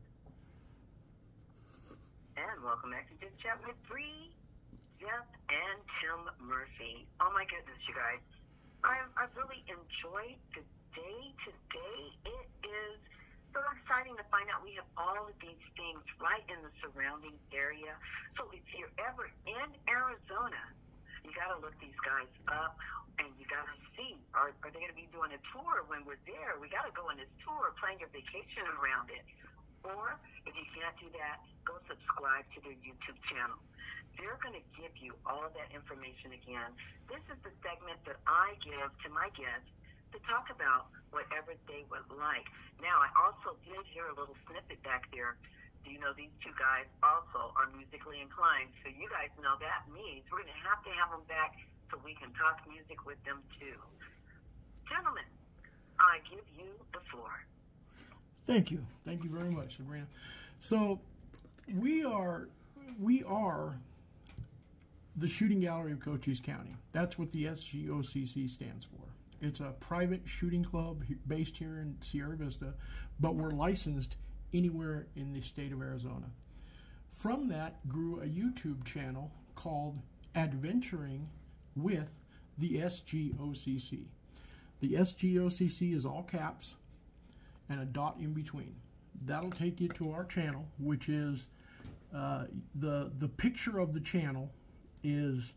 And welcome back to Just Chat with Bree, Jeff, and Tim Murphy. Oh my goodness, you guys. I've, I've really enjoyed the day today. It is so exciting to find out we have all of these things right in the surrounding area. So if you're ever in Arizona, you got to look these guys up and you got to see are, are they going to be doing a tour when we're there? We got to go on this tour, plan your vacation around it. Or if you can't do that, go subscribe to their YouTube channel. They're going to give you all of that information again. This is the segment that I give to my guests to talk about whatever they would like. Now, I also did hear a little snippet back there. Do you know these two guys also are musically inclined? So you guys know that means we're going to have to have them back so we can talk music with them too. Gentlemen, I give you the floor. Thank you. Thank you very much, Sabrina. So we are we are the shooting gallery of Cochise County. That's what the SGOCC stands for. It's a private shooting club based here in Sierra Vista, but we're licensed anywhere in the state of Arizona. From that grew a YouTube channel called Adventuring with the SGOCC. The SGOCC is all caps and a dot in between. that'll take you to our channel, which is uh, the the picture of the channel is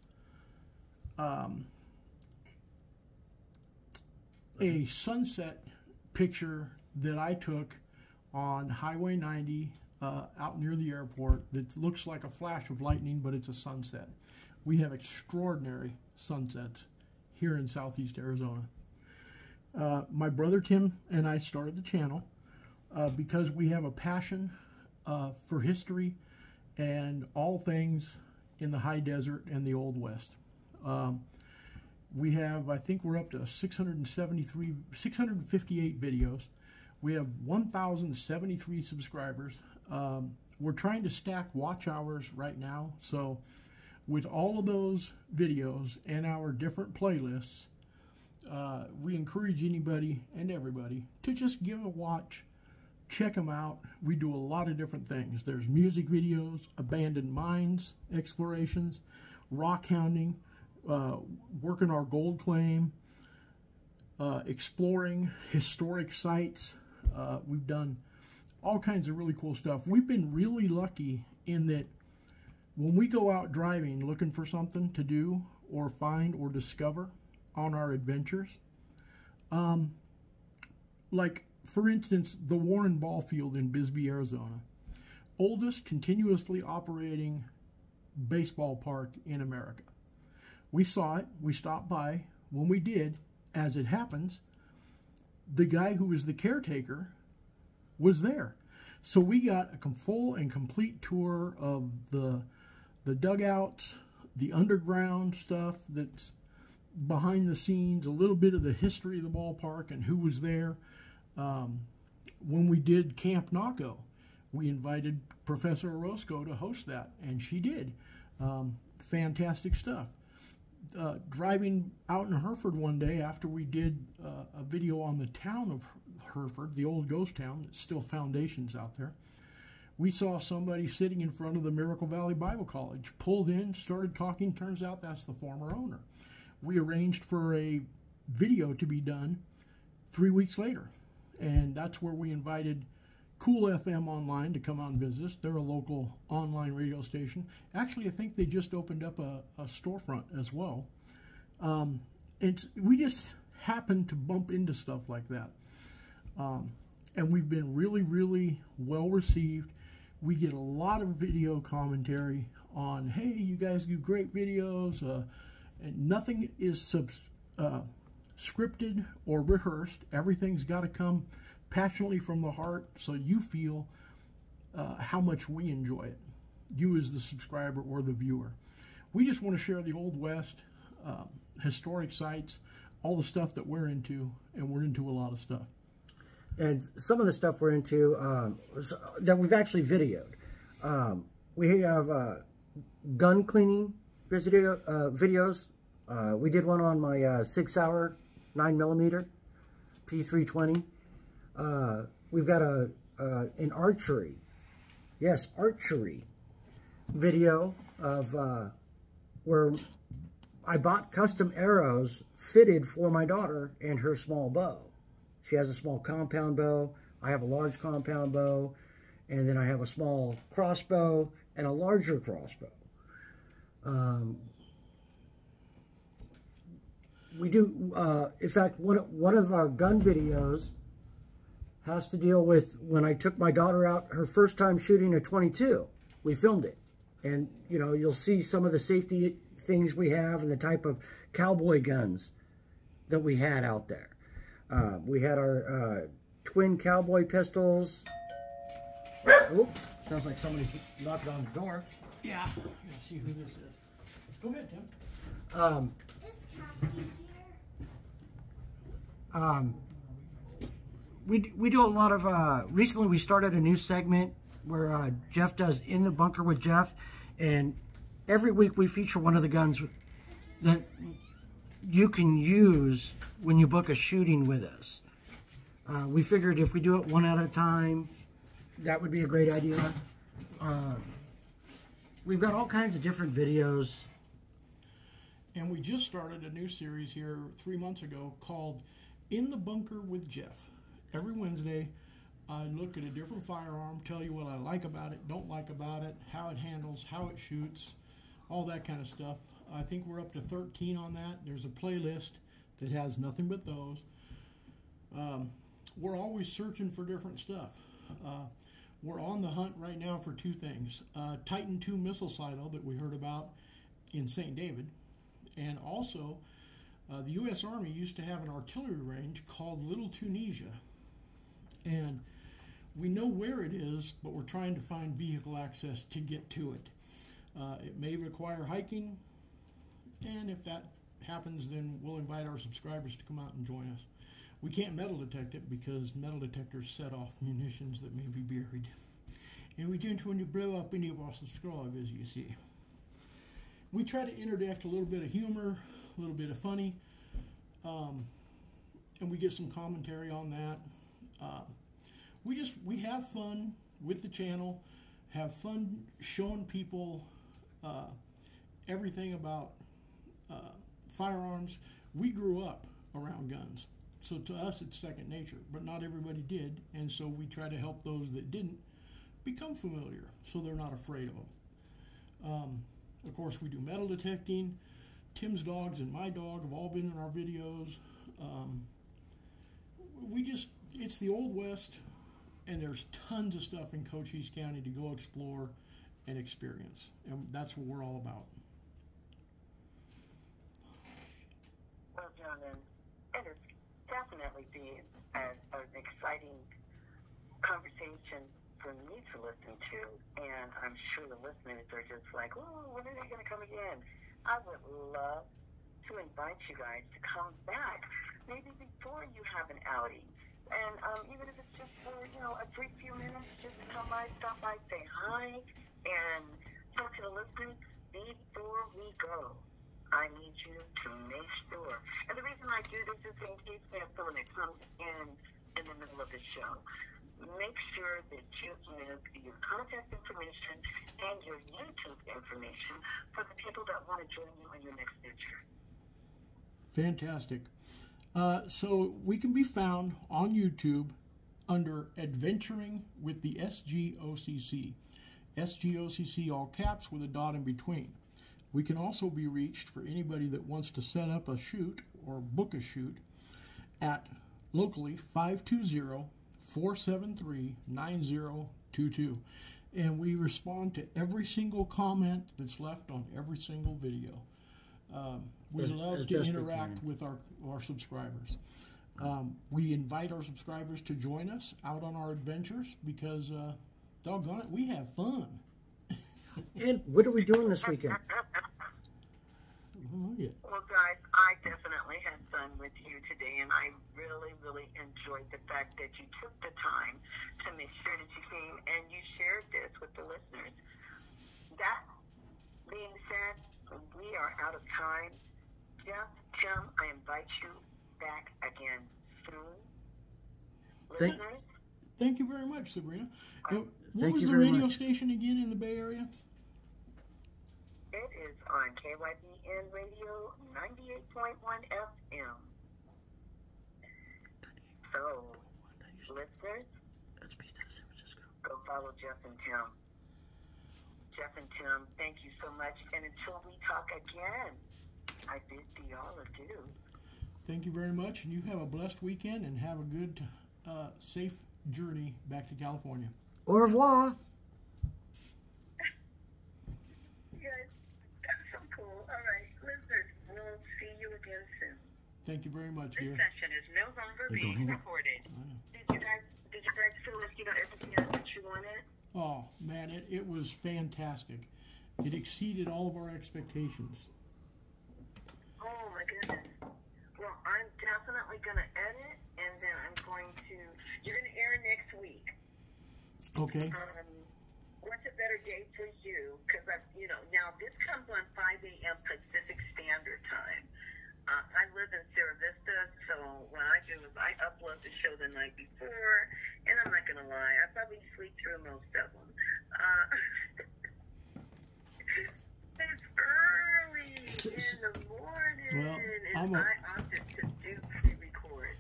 um, a sunset picture that I took on Highway 90 uh, out near the airport that looks like a flash of lightning, but it's a sunset. We have extraordinary sunsets here in southeast Arizona. Uh, my brother Tim and I started the channel uh, because we have a passion uh, for history and all things in the high desert and the old west. Um, we have, I think we're up to 673, 658 videos. We have 1,073 subscribers. Um, we're trying to stack watch hours right now. So with all of those videos and our different playlists, uh, we encourage anybody and everybody to just give a watch check them out. We do a lot of different things. There's music videos abandoned mines explorations rock hounding uh, working our gold claim uh, exploring historic sites. Uh, we've done all kinds of really cool stuff. We've been really lucky in that when we go out driving looking for something to do or find or discover on our adventures. Um, like, for instance, the Warren Ball Field in Bisbee, Arizona. Oldest continuously operating baseball park in America. We saw it, we stopped by. When we did, as it happens, the guy who was the caretaker was there. So we got a full and complete tour of the the dugouts, the underground stuff that's behind the scenes, a little bit of the history of the ballpark and who was there. Um, when we did Camp Naco, we invited Professor Orozco to host that, and she did. Um, fantastic stuff. Uh, driving out in Hereford one day after we did uh, a video on the town of Hereford, the old ghost town, that's still foundations out there, we saw somebody sitting in front of the Miracle Valley Bible College, pulled in, started talking. Turns out that's the former owner we arranged for a video to be done three weeks later. And that's where we invited Cool FM Online to come on visit. They're a local online radio station. Actually, I think they just opened up a, a storefront as well. Um, it's we just happen to bump into stuff like that. Um, and we've been really, really well received. We get a lot of video commentary on, hey, you guys do great videos. Uh, and nothing is uh, scripted or rehearsed. Everything's got to come passionately from the heart so you feel uh, how much we enjoy it, you as the subscriber or the viewer. We just want to share the Old West, um, historic sites, all the stuff that we're into, and we're into a lot of stuff. And some of the stuff we're into um, that we've actually videoed. Um, we have uh, gun cleaning video, uh, videos uh, we did one on my uh, Sig Sauer, nine millimeter P320. Uh, we've got a uh, an archery, yes, archery video of uh, where I bought custom arrows fitted for my daughter and her small bow. She has a small compound bow. I have a large compound bow. And then I have a small crossbow and a larger crossbow. Um, we do, uh, in fact, one, one of our gun videos has to deal with when I took my daughter out her first time shooting a 22. We filmed it. And, you know, you'll see some of the safety things we have and the type of cowboy guns that we had out there. Uh, we had our uh, twin cowboy pistols. Oh, sounds like somebody knocked on the door. Yeah, let's see who this is. Go ahead, Tim. Um, um, we, we do a lot of, uh, recently we started a new segment where uh, Jeff does In the Bunker with Jeff. And every week we feature one of the guns that you can use when you book a shooting with us. Uh, we figured if we do it one at a time, that would be a great idea. Uh, we've got all kinds of different videos. And we just started a new series here three months ago called in the Bunker with Jeff. Every Wednesday, I look at a different firearm, tell you what I like about it, don't like about it, how it handles, how it shoots, all that kind of stuff. I think we're up to 13 on that. There's a playlist that has nothing but those. Um, we're always searching for different stuff. Uh, we're on the hunt right now for two things uh, Titan II missile silo that we heard about in St. David, and also uh, the U.S. Army used to have an artillery range called Little Tunisia. And we know where it is, but we're trying to find vehicle access to get to it. Uh, it may require hiking, and if that happens, then we'll invite our subscribers to come out and join us. We can't metal detect it because metal detectors set off munitions that may be buried. And we don't want to blow up any of our subscribers, you see. We try to interject a little bit of humor, a little bit of funny, um, and we get some commentary on that. Uh, we just we have fun with the channel, have fun showing people uh, everything about uh, firearms. We grew up around guns, so to us it's second nature. But not everybody did, and so we try to help those that didn't become familiar, so they're not afraid of them. Um, of course, we do metal detecting. Tim's dogs and my dog have all been in our videos. Um, we just, it's the Old West, and there's tons of stuff in Cochise County to go explore and experience. And that's what we're all about. Well, gentlemen, it has definitely been an, an exciting conversation for me to listen to, and I'm sure the listeners are just like, oh, when are they going to come again? I would love to invite you guys to come back, maybe before you have an outing. And um, even if it's just for, you know, a brief few minutes, just to come by, stop by, say hi, and talk to the listeners before we go. I need you to make sure. And the reason I do this is in case we have that comes in in the middle of the show. Make sure that you give your contact information and your YouTube information for the people that want to join you on your next venture. Fantastic. Uh, so we can be found on YouTube under Adventuring with the SGOCC. SGOCC all caps with a dot in between. We can also be reached for anybody that wants to set up a shoot or book a shoot at locally 520 473 9022. And we respond to every single comment that's left on every single video. Um, we As- love as to interact with our, our subscribers. Um, we invite our subscribers to join us out on our adventures because, uh, doggone it, we have fun. And what are we doing this weekend? Oh, yeah. Well, guys, I definitely had fun with you today, and I really, really enjoyed the fact that you took the time to make sure that you came and you shared this with the listeners. That being said, we are out of time. Jeff, Tim, I invite you back again soon. Thank- Listeners, Thank you very much, Sabrina. Uh, what Thank was you the radio much. station again in the Bay Area? It is on KYBN Radio 98.1 FM. So, listeners, out of San Francisco. go follow Jeff and Tim. Jeff and Tim, thank you so much. And until we talk again, I bid thee all adieu. Thank you very much, and you have a blessed weekend and have a good, uh, safe journey back to California. Au revoir. You guys, that's so cool. All right, listeners, we'll see you again soon. Thank you very much, dear. session is no longer Hey, don't hang up. recorded. Did you guys, did you guys feel like you got everything else that you wanted? Oh man, it, it was fantastic. It exceeded all of our expectations. Oh my goodness. Well, I'm definitely going to edit, and then I'm going to. You're going to air next week. Okay. Um, what's a better day for you? Because I, you know, now this comes on 5 a.m. Pacific Standard Time. Uh, I live in Sierra Vista, so what I do is I upload the show the night before, and I'm not gonna lie, I probably sleep through most of them. Uh, it's early in the morning, Well, and I'm a- I opted to do pre-record.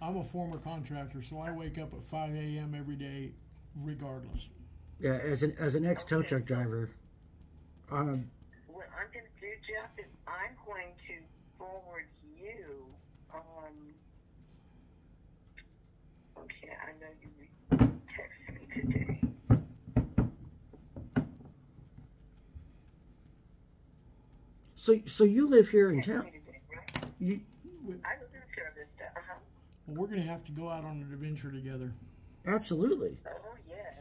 I'm a former contractor, so I wake up at 5 a.m. every day, regardless. Yeah, as an as an ex tow truck driver, um, What I'm going to do, Jeff, is I'm going to forward you. Um, okay, I know you texted me today. so so you live here in town. me today, right? You, I was in care of. Uh-huh. We're going to have to go out on an adventure together. absolutely. Oh yes.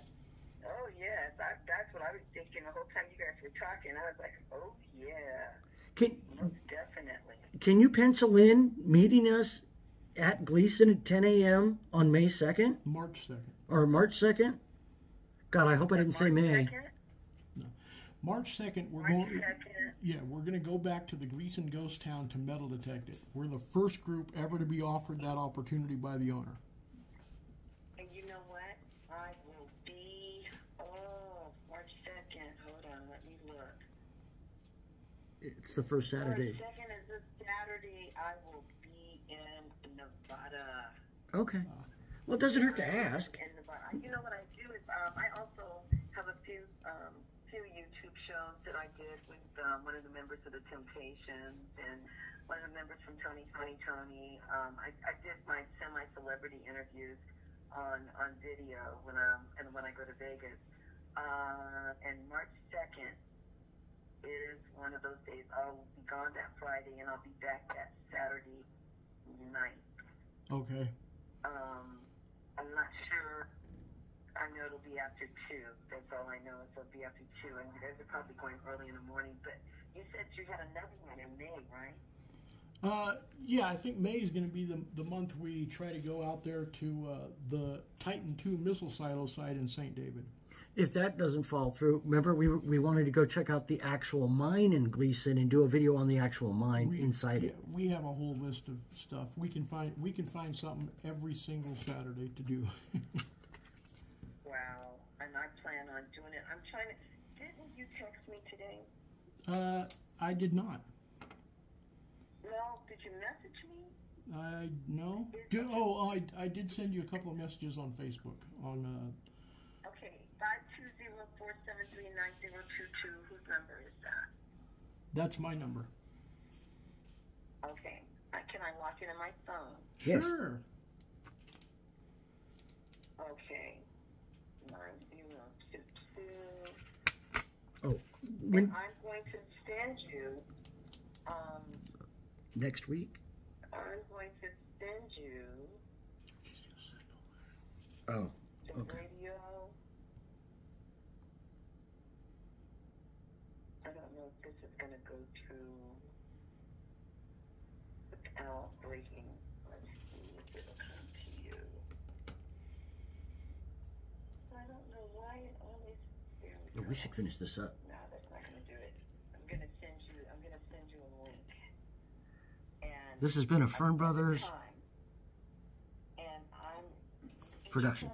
Oh yes. I, that's what I was thinking the whole time you guys were talking. I was like, oh yeah, Can most definitely. Can you pencil in meeting us at Gleason at 10 a.m. on May 2nd March 2nd. or March 2nd? God, I hope I didn't say March May. 2nd? March 2nd, we're March going. 2nd. Yeah, we're going to go back to the Gleason Ghost Town to metal detect it. We're the first group ever to be offered that opportunity by the owner. And you know what? I will be. Oh, March 2nd. Hold on. Let me look. It's the first Saturday. March 2nd is this Saturday. I will be in Nevada. Okay. Well, it doesn't hurt to ask. In Nevada. You know what I do is um, I also have a few um, few YouTube shows that I did with um, one of the members of the Temptations and one of the members from Tony Tony Tony. Um, I, I did my semi celebrity interviews on on video when I and when I go to Vegas. Uh, and March second is one of those days. I'll be gone that Friday and I'll be back that Saturday night. Okay. Um, I'm not sure. I know it'll be after two. That's all I know it'll be after two, and you guys are probably going early in the morning. But you said you had another one in May, right? Uh, yeah, I think May is going to be the, the month we try to go out there to uh, the Titan II missile silo site in St. David. If that doesn't fall through, remember we we wanted to go check out the actual mine in Gleason and do a video on the actual mine We, inside yeah, it. we have a whole list of stuff. We can find we can find something every single Saturday to do. Wow. And I plan on doing it. I'm trying to. Didn't you text me today? uh, I did not. No. Did you message me? I no. Do, oh, I, I did send you a couple of messages on Facebook on uh, Okay. Five two zero four seven three nine zero two two. Whose number is that? that's my number. Okay. Uh, Can I lock it in my phone? Yes. Sure. Okay. Nine zero two two. Oh, when I'm going to send you, um, next week? I'm going to send you Oh, Okay. radio. I don't know if this is going to go to without breaking. Let's see if it'll come to you. I don't know why it always. There we go. should finish this up. No, that's not going to do it. I'm going to send you. I'm going to send you a link. And This has been a Fern Brothers time, and I'm production.